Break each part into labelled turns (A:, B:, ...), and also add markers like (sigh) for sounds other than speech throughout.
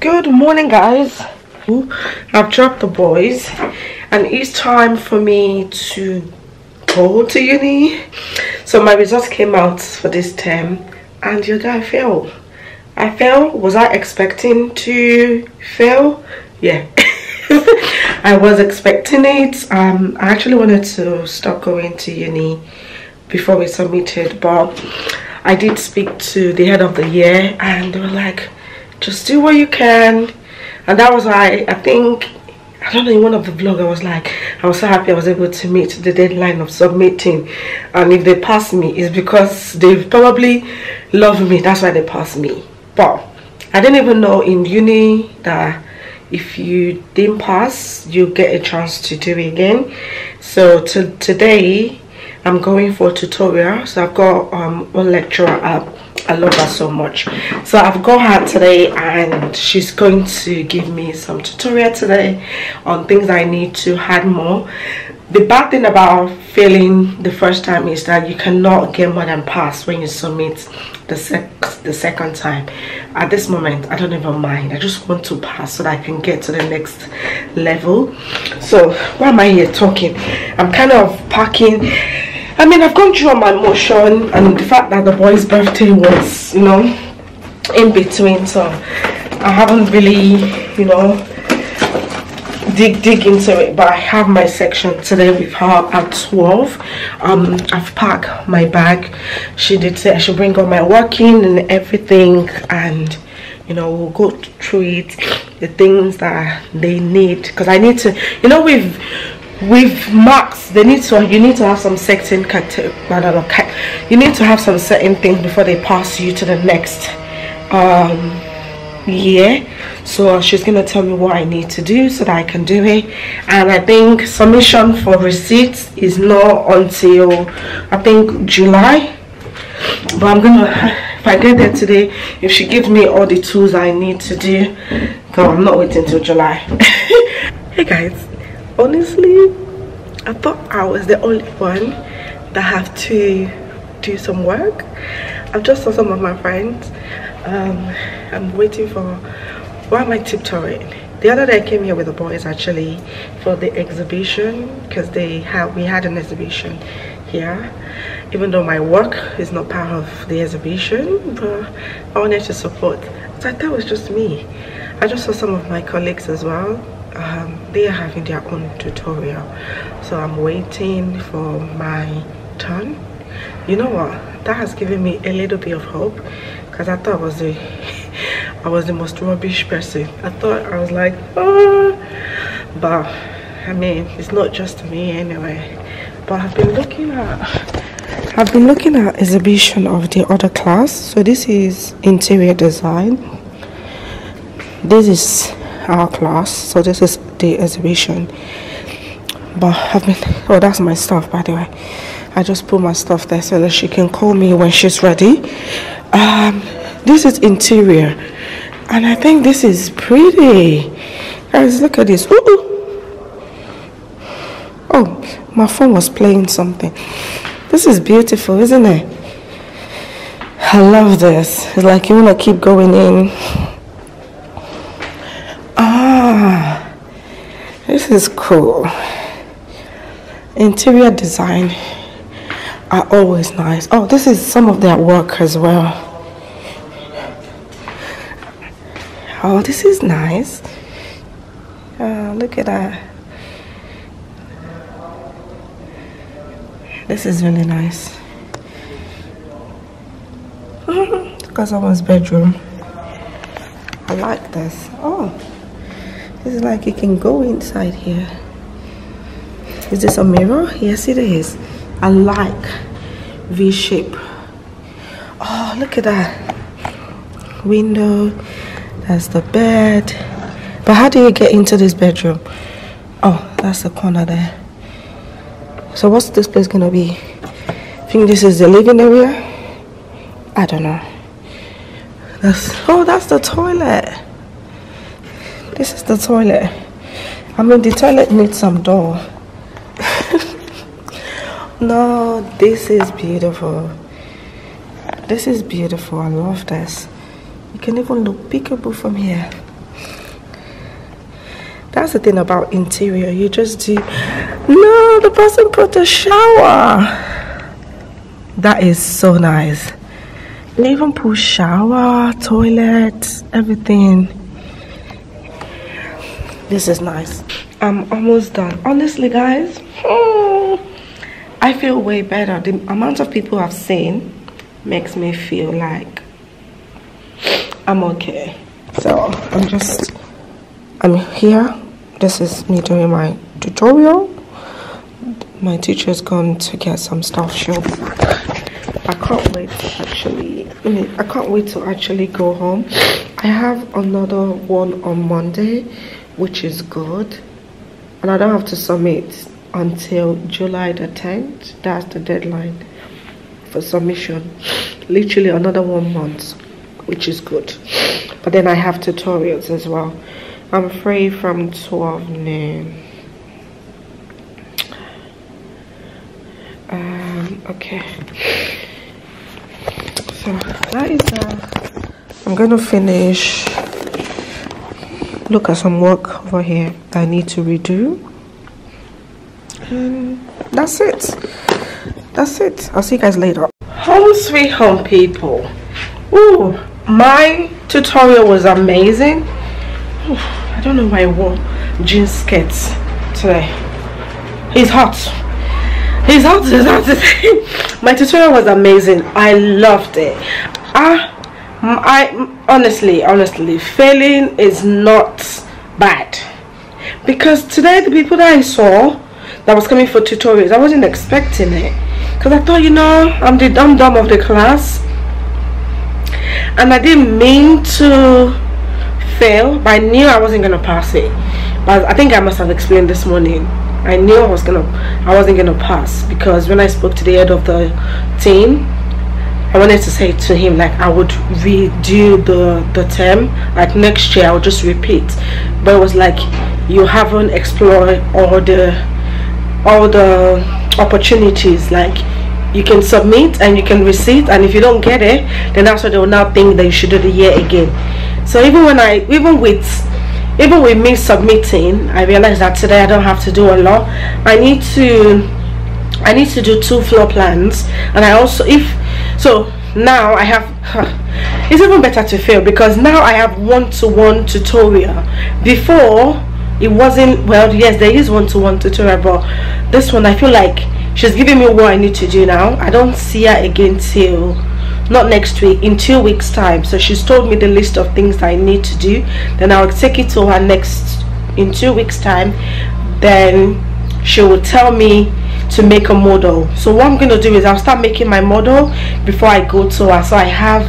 A: good morning guys. I've dropped the boys and it's time for me to go to uni. So my results came out for this term and your guy failed i failed was i expecting to fail? Yeah. (laughs) I was expecting it. Um i actually wanted to stop going to uni before we submitted but i did speak to the head of the year and they were like just do what you can. And that was why i think i don't know in one of the vlog i was like i was so happy i was able to meet the deadline of submitting. And if they pass me it's because they probably love me. That's why they pass me. But i didn't even know in uni that if you didn't pass you get a chance to do it again. So to, today i'm going for a tutorial. So i've got um, one lecturer up I love her so much. So I've got her today and she's going to give me some tutorial today on things I need to add more. The bad thing about failing the first time is that you cannot get more than pass when you submit the, sec the second time. At this moment, I don't even mind. I just want to pass so that I can get to the next level. So why am I here talking? I'm kind of packing I mean, I've gone through my emotion and the fact that the boy's birthday was, you know, in between. So I haven't really, you know, dig dig into it. But I have my section today with her at 12. Um, I've packed my bag. She did say I should bring all my working and everything and you know we'll go through it the things that they need because i need to you know we've with marks they need to you need to have some certain you need to have some certain things before they pass you to the next um year. So she's gonna tell me what i need to do so that i can do it. And i think submission for receipts is not until i think july. But i'm gonna if i get there today if she gives me all the tools i need to do go i'm not waiting till july. (laughs) Hey guys. Honestly i thought i was the only one that have to do some work. I've just saw some of my friends. Um, i'm waiting for why am i tiptoeing? The other day i came here with the boys actually for the exhibition because they had we had an exhibition here. Even though my work is not part of the exhibition but i wanted to support. So i thought it was just me. I just saw some of my colleagues as well um, they are having their own tutorial. So i'm waiting for my turn. You know what? That has given me a little bit of hope because i thought i was the (laughs) i was the most rubbish person. I thought i was like oh but i mean it's not just me anyway. But i've been looking at I've been looking at exhibition of the other class. So this is interior design. This is our class so this is the exhibition. But I've been oh that's my stuff by the way. I just put my stuff there so that she can call me when she's ready. Um this is interior. And I think this is pretty. Guys look at this. Ooh, ooh. oh my phone was playing something. This is beautiful isn't it? I love this. It's like you want to keep going in Ah, (sighs) this is cool. Interior design are always nice. Oh, this is some of their work as well. Oh, this is nice. Uh, look at that. This is really nice. (laughs) Look at someone's bedroom. I like this. Oh. It's like you can go inside here. Is this a mirror? Yes, it is. I like V-shape. Oh, look at that. Window. That's the bed. But how do you get into this bedroom? Oh, that's the corner there. So what's this place gonna be? I think this is the living area. I don't know. That's oh, that's the toilet. This is the toilet. I mean, the toilet needs some door. (laughs) no, this is beautiful. This is beautiful. I love this. You can even look peekaboo from here. that's the thing about interior you just do no the person put a shower that is so nice put shower toilet everything this is nice. I'm almost done. Honestly guys hmm, i feel way better. The amount of people i've seen makes me feel like i'm okay. So i'm just i'm here. This is me doing my tutorial. My teacher's gone to get some stuff. She'll i can't wait actually I, mean, I can't wait to actually go home. I have another one on monday which is good. And i don't have to submit until july the 10th that's the deadline for submission. (sniffs) Literally another one month which is good. (sniffs) But then i have tutorials as well. I'm free from 12 noon. Um, okay. So that is uh, I'm gonna finish look at some work over here that I need to redo. And that's it. That's it. I'll see you guys later. Home sweet home people. Ooh, my tutorial was amazing. Ooh. I don't know why I wore jeans skirts today. He's hot. He's hot. He's (laughs) hot. My tutorial was amazing. I loved it. Ah, Mm, I mm, honestly, honestly, failing is not bad. Because today the people that I saw that was coming for tutorials, I wasn't expecting it. Because I thought, you know, I'm the dumb dumb of the class, and I didn't mean to fail but i knew i wasn't gonna pass it. But i think i must have explained this morning. I knew i was gonna i wasn't gonna pass because when i spoke to the head of the team i wanted to say to him like i would redo the the term like next year i'll just repeat. But it was like you haven't explored all the all the opportunities. Like you can submit and you can receive and if you don't get it then that's what they will now think that you should do the year again. So even when i even with even with me submitting i realized that today i don't have to do a lot. I need to i need to do two floor plans. And i also if so now i have it's even better to fail because now i have one-to-one -one tutorial. Before it wasn't well yes there is one-to-one -one tutorial but this one i feel like she's giving me what i need to do now. I don't see her again till not next week in two weeks time. So she's told me the list of things i need to do. Then i'll take it to her next in two weeks time. Then she will tell me to make a model. So what i'm going to do is i'll start making my model before i go to her so i have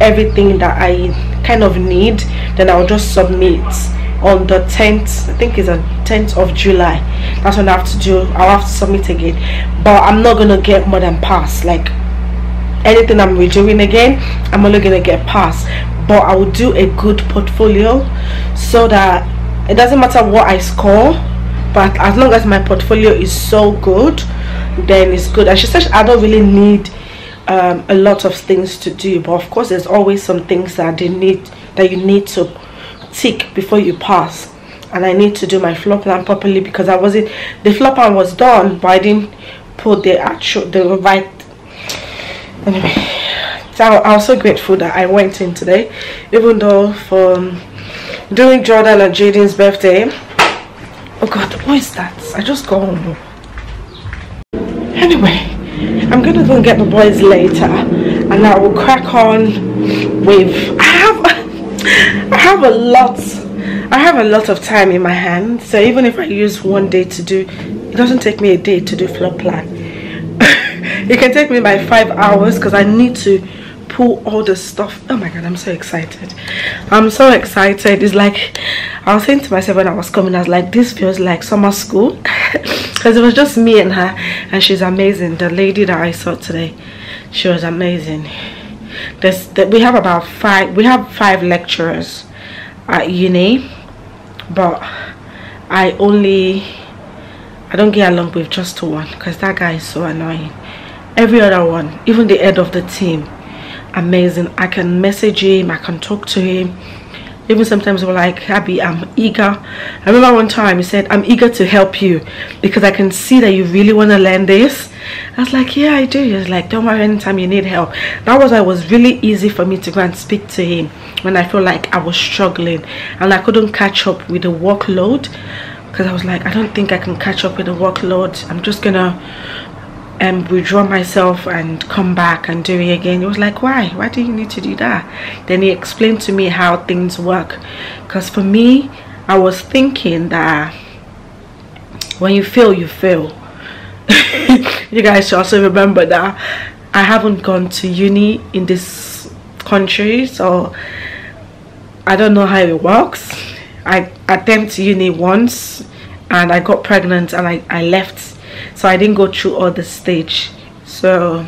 A: everything that i kind of need. Then i'll just submit on the 10th i think it's the 10th of july. That's when i have to do i'll have to submit again. But i'm not gonna get more than pass like anything i'm redoing again i'm only gonna get past but i will do a good portfolio so that it doesn't matter what i score but as long as my portfolio is so good then it's good. And she said i don't really need um, a lot of things to do but of course there's always some things that they need that you need to tick before you pass. And i need to do my floor plan properly because i wasn't the floor plan was done but i didn't put the actual the right anyway. So i'm so grateful that i went in today even though for um, doing jordan and jayden's birthday oh god what is that? I just go home anyway i'm gonna go and get the boys later and i will crack on with i have (laughs) i have a lot i have a lot of time in my hand so even if i use one day to do it doesn't take me a day to do floor plan. (laughs) It can take me by five hours because i need to pull all the stuff oh my god i'm so excited. I'm so excited it's like i was saying to myself when i was coming i was like this feels like summer school (laughs) because it was just me and her and she's amazing. The lady that i saw today she was amazing. That we have about five we have five lecturers at uni but i only i don't get along with just one because that guy is so annoying. Every other one even the head of the team amazing. I can message him i can talk to him even sometimes we're like abbey i'm eager. I remember one time he said i'm eager to help you because i can see that you really want to learn this. I was like yeah i do. He was like don't worry anytime you need help. That was why it was really easy for me to go and speak to him when i felt like i was struggling and i couldn't catch up with the workload because i was like i don't think i can catch up with the workload. I'm just gonna and withdraw myself and come back and do it again. It was like, why? Why do you need to do that? Then he explained to me how things work. Because for me, I was thinking that when you fail, you fail. (laughs) you guys should also remember that I haven't gone to uni in this country, so I don't know how it works. I attempted uni once and I got pregnant and I, I left so I didn't go through all the stage. So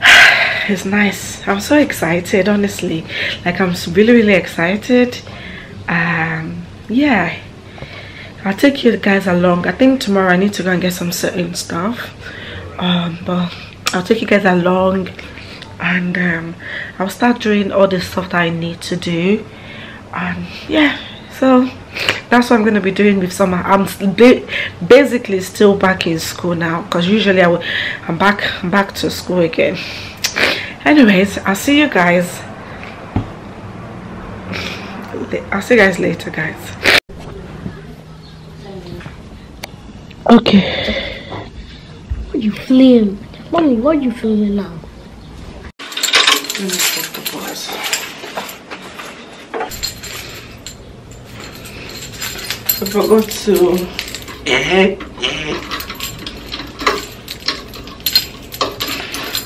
A: (sighs) it's nice. I'm so excited honestly. Like I'm really really excited. Um yeah. I'll take you guys along. I think tomorrow I need to go and get some certain stuff. Um but I'll take you guys along and um, I'll start doing all the stuff that I need to do. And yeah. So that's what i'm going to be doing with summer. I'm basically still back in school now because usually i i'm back I'm back to school again. Anyways i'll see you guys i'll see you guys later guys. Okay.
B: What are you feeling? Mommy what are you feeling now
A: I forgot to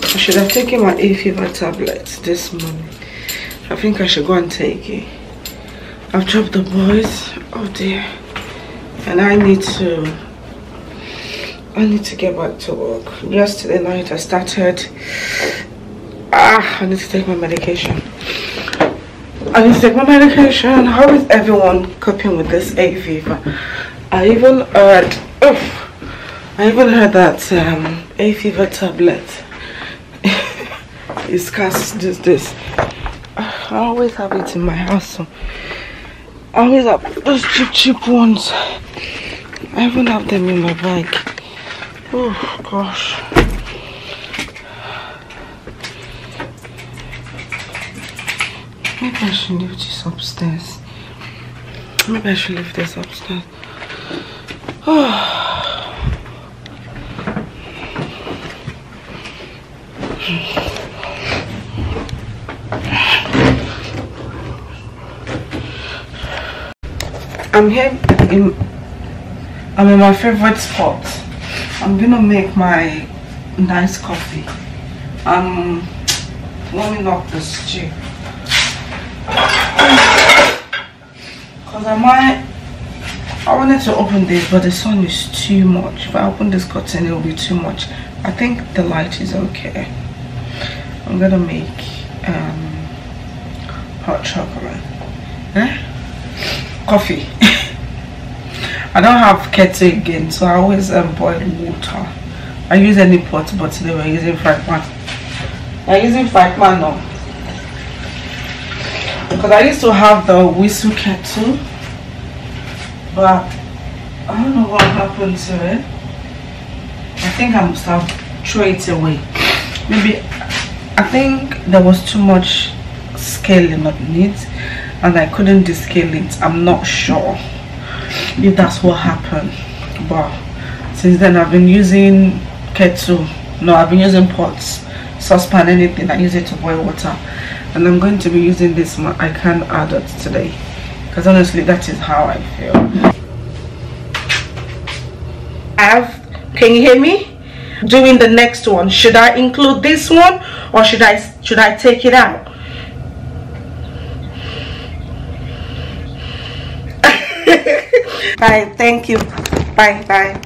A: I should have taken my hay fever tablet this morning. I think I should go and take it. I've dropped the boys. Oh dear. And I need to I need to get back to work. Yesterday night I started ah I need to take my medication. I need to take my medication. How is everyone coping with this hay fever? I even heard, oof, I even heard that um, hay fever tablet (laughs) is cast this this. I always have it in my house. So I always have those cheap cheap ones. I even have them in my bag. Oh gosh. Maybe I should leave this upstairs. Maybe I should leave this upstairs. Oh. (sighs) I'm here in I'm in my favorite spot. I'm gonna make my nice coffee. I'm warming up the stew. Because I might, I wanted to open this, but the sun is too much. If I open this curtain, it will be too much. I think the light is okay. I'm gonna make um, hot chocolate. Eh? Coffee. (laughs) I don't have kettle again, so I always um, boil water. I use any pot, but today we're using fry pan. I'm using fry pan now because I used to have the whistle kettle but I don't know what happened to it. I think I must have thrown it away. Maybe I think there was too much scaling on it and I couldn't descale it. I'm not sure if that's what happened. But since then I've been using kettle. No I've been using pots saucepan anything. I use it to boil water and I'm going to be using this I can add it today. Because honestly that is how I feel. Have can you hear me? Doing the next one should I include this one or should I should I take it out? (laughs) Bye thank you. Bye bye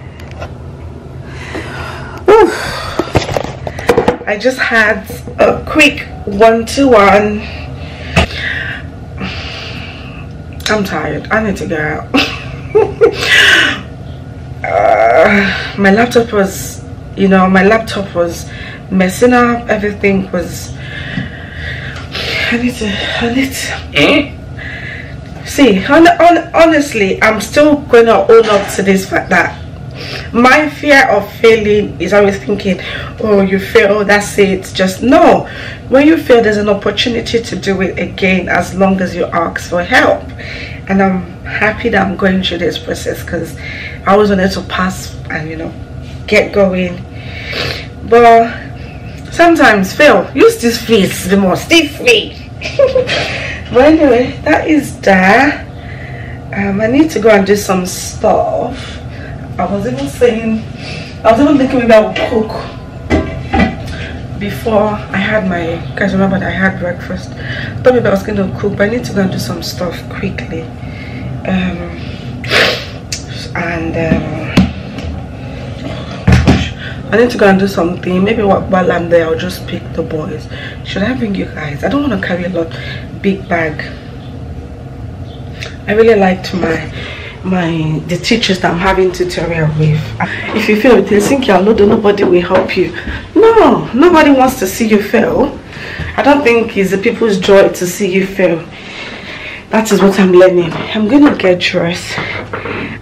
A: I just had a quick one-to-one. I'm tired. I need to get out. (laughs) uh, my laptop was, you know, my laptop was messing up. Everything was, I need to, I need to, eh? See, on, on, honestly, I'm still going to own up to this fact that my fear of failing is always thinking oh you fail that's it. Just no. When you fail there's an opportunity to do it again as long as you ask for help. And i'm happy that i'm going through this process because i always wanted to pass and you know get going. But sometimes fail use this face the most stay free (laughs) but anyway that is that. Um, i need to go and do some stuff I was even saying, I was even thinking maybe I would cook before I had my, guys remember that I had breakfast. I thought maybe I was going to cook, but I need to go and do some stuff quickly. Um, and um, I need to go and do something. Maybe while I'm there, I'll just pick the boys. Should I bring you guys? I don't want to carry a lot, big bag. I really liked my my the teachers that I'm having tutorial with. If you fail with Helsinki, although nobody will help you. No, nobody wants to see you fail. I don't think it's the people's joy to see you fail. That is what I'm learning. I'm gonna get dressed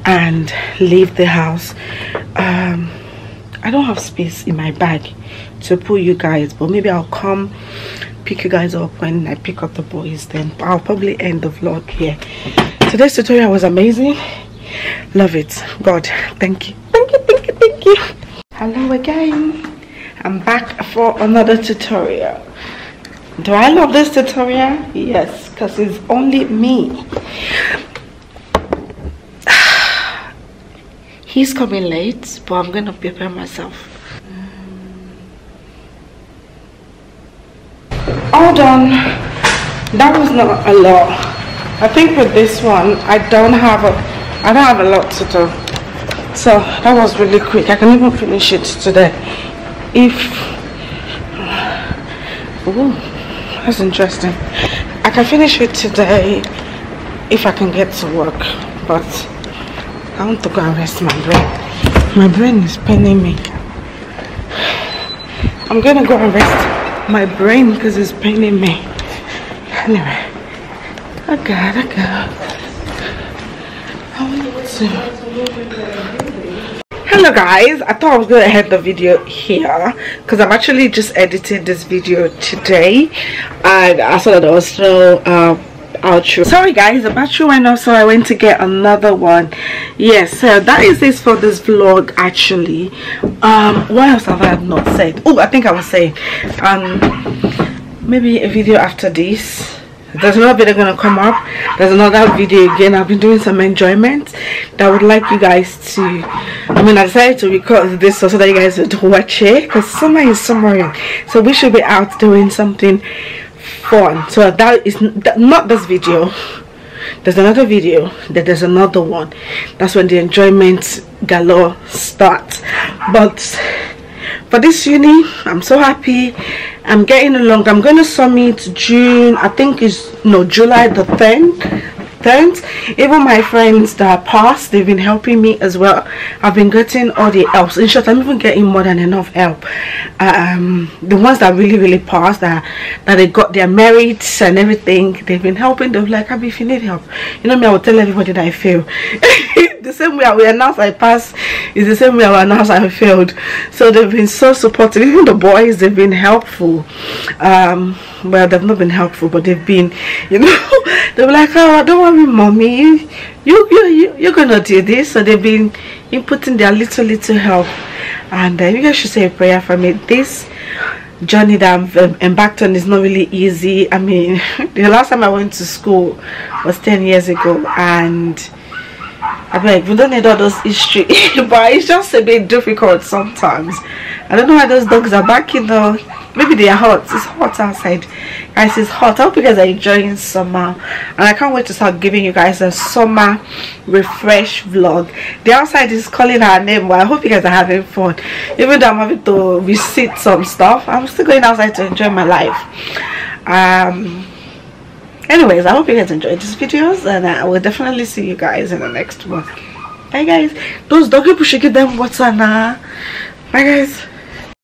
A: and leave the house. Um, I don't have space in my bag to pull you guys, but maybe I'll come pick you guys up when I pick up the boys. Then I'll probably end the vlog here today's tutorial was amazing. Love it. God thank you. Thank you thank you thank you. Hello again. I'm back for another tutorial. Do i love this tutorial? Yes because it's only me. (sighs) He's coming late but i'm gonna prepare myself. All done that was not a lot I think with this one I don't have a I don't have a lot to do. So that was really quick. I can even finish it today. If Ooh, that's interesting. I can finish it today if I can get to work but I want to go and rest my brain. My brain is paining me. I'm gonna go and rest my brain because it's paining me. Anyway I got, I got. Hello guys, I thought I was to end the video here because I'm actually just editing this video today and I saw that there was no uh, outro. Sorry guys, the battery went off so I went to get another one. Yes, so that is this for this vlog actually. Um, what else have I not said? Oh, I think I was saying um, maybe a video after this there's another video gonna come up. There's another video again. I've been doing some enjoyment that I would like you guys to i mean i decided to record this so, so that you guys would watch it because summer is summering so we should be out doing something fun. So that is not this video. There's another video that there's another one. That's when the enjoyment galore starts. But for this uni i'm so happy. I'm getting along. I'm going to summit june i think it's no july the 10th 10th even my friends that passed they've been helping me as well. I've been getting all the helps. In short i'm even getting more than enough help. Um the ones that really really passed that that they got their merits and everything they've been helping them like Abbey, if you need help you know me i will tell everybody that i fail (laughs) the same way I will announce I passed is the same way I will announce I failed. So they've been so supportive. Even the boys, they've been helpful. Um, well, they've not been helpful, but they've been, (laughs) you know, they were like, oh, don't worry, mommy, you, you, you, you're gonna do this. So they've been inputting their little, little help. And uh, you guys should say a prayer for me. This journey that I'm um, embarked on is not really easy. I mean, (laughs) the last time I went to school was 10 years ago, and I beg, we don't need all those history, (laughs) but it's just a bit difficult sometimes. I don't know why those dogs are barking though. Maybe they are hot. It's hot outside. Guys, it's hot. I hope you guys are enjoying summer. And I can't wait to start giving you guys a summer refresh vlog. The outside is calling our name, but I hope you guys are having fun. Even though I'm having to visit some stuff, I'm still going outside to enjoy my life. Um anyways i hope you guys enjoyed these videos and i will definitely see you guys in the next one bye guys those doggy push give them water now bye guys